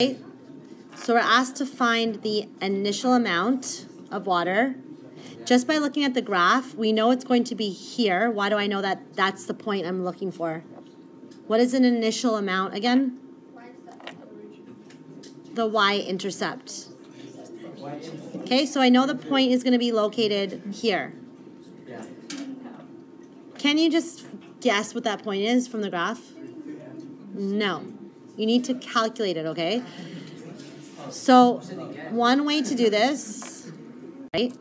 Okay, so we're asked to find the initial amount of water. Just by looking at the graph, we know it's going to be here. Why do I know that that's the point I'm looking for? What is an initial amount again? The y-intercept. Okay, so I know the point is going to be located here. Can you just guess what that point is from the graph? No. You need to calculate it, okay? So one way to do this, right?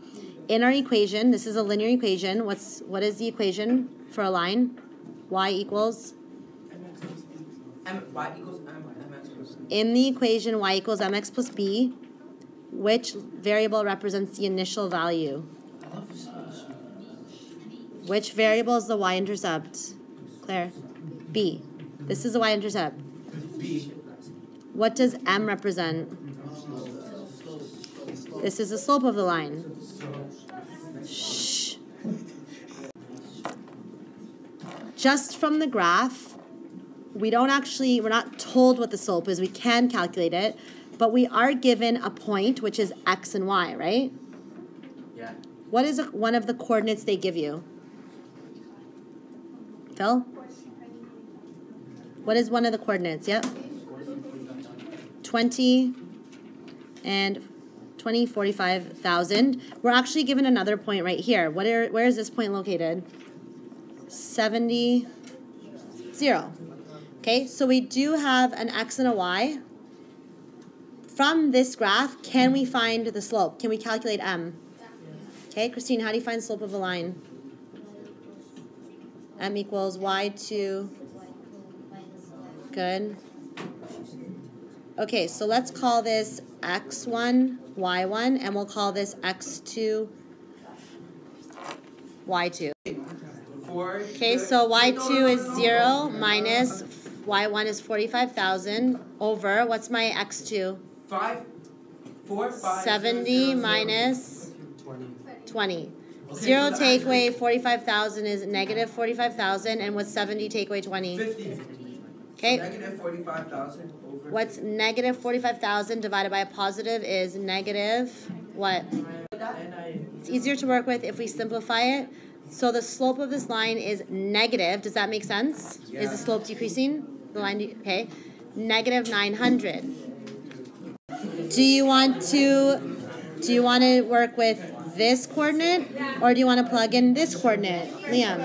In our equation, this is a linear equation. What's what is the equation for a line? Y equals M, y equals mx plus. in the equation y equals mx plus b, which variable represents the initial value? Which variable is the y-intercept? Claire? B. This is the y-intercept. B. What does m represent? This is the slope of the line. Shh. Just from the graph, we don't actually, we're not told what the slope is. We can calculate it, but we are given a point, which is x and y, right? Yeah. What is one of the coordinates they give you? Phil? What is one of the coordinates? Yep. 20 and 20, 45,000. We're actually given another point right here. What are, where is this point located? 70, 0. Okay, so we do have an x and a y. From this graph, can we find the slope? Can we calculate m? Okay, Christine, how do you find slope of a line? m equals y2. Good. Okay, so let's call this x1, y1, and we'll call this x2, y2. Okay, so y2 is 0 minus y1 is 45,000 over, what's my x2? Five. Four, five. 70 zero, zero, minus Twenty. 20. Okay, 0 so take away 45,000 is negative 45,000, and what's 70 take away 20? Fifty. Okay, Negative forty-five thousand over. what's negative 45,000 divided by a positive is negative, what? It's easier to work with if we simplify it. So the slope of this line is negative. Does that make sense? Is the slope decreasing? The line, okay. Negative 900. Do you want to do you want to work with this coordinate or do you want to plug in this coordinate? Liam.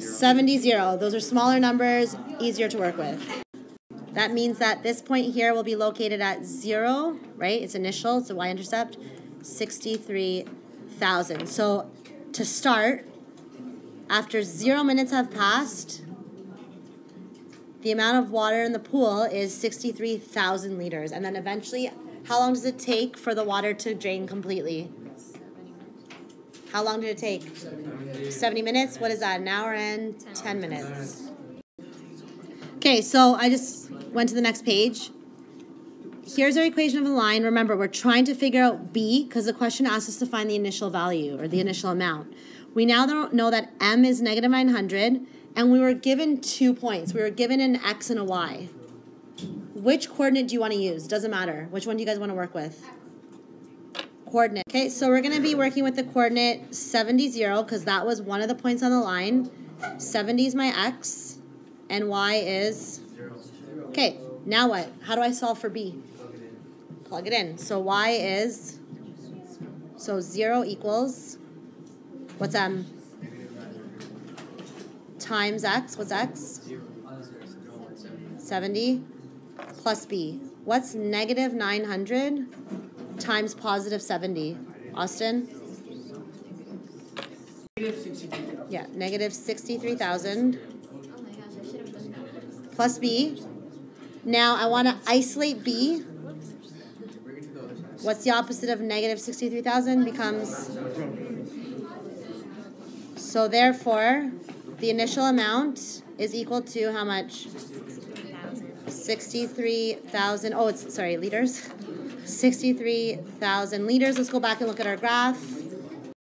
70 0. Those are smaller numbers, easier to work with. That means that this point here will be located at 0, right? It's initial, it's a y-intercept, 63,000. So to start, after 0 minutes have passed, the amount of water in the pool is 63,000 liters. And then eventually, how long does it take for the water to drain completely? How long did it take? 70 minutes? What is that? An hour and 10 minutes. Okay, so I just went to the next page. Here's our equation of a line. Remember, we're trying to figure out b because the question asks us to find the initial value or the initial amount. We now know that m is negative 900, and we were given two points. We were given an x and a y. Which coordinate do you want to use? Doesn't matter. Which one do you guys want to work with? Coordinate. Okay, so we're going to be working with the coordinate 70, 0, because that was one of the points on the line. 70 is my x, and y is... Okay, now what? How do I solve for b? Plug it in. So y is... So 0 equals... What's m? Times x. What's x? 70 plus b. What's negative 900 times positive 70? Austin? Yeah, negative 63,000 plus b. Now I want to isolate b. What's the opposite of negative 63,000? Becomes. So therefore, the initial amount is equal to how much? 63,000. Oh, it's sorry, liters. 63,000 liters. Let's go back and look at our graph.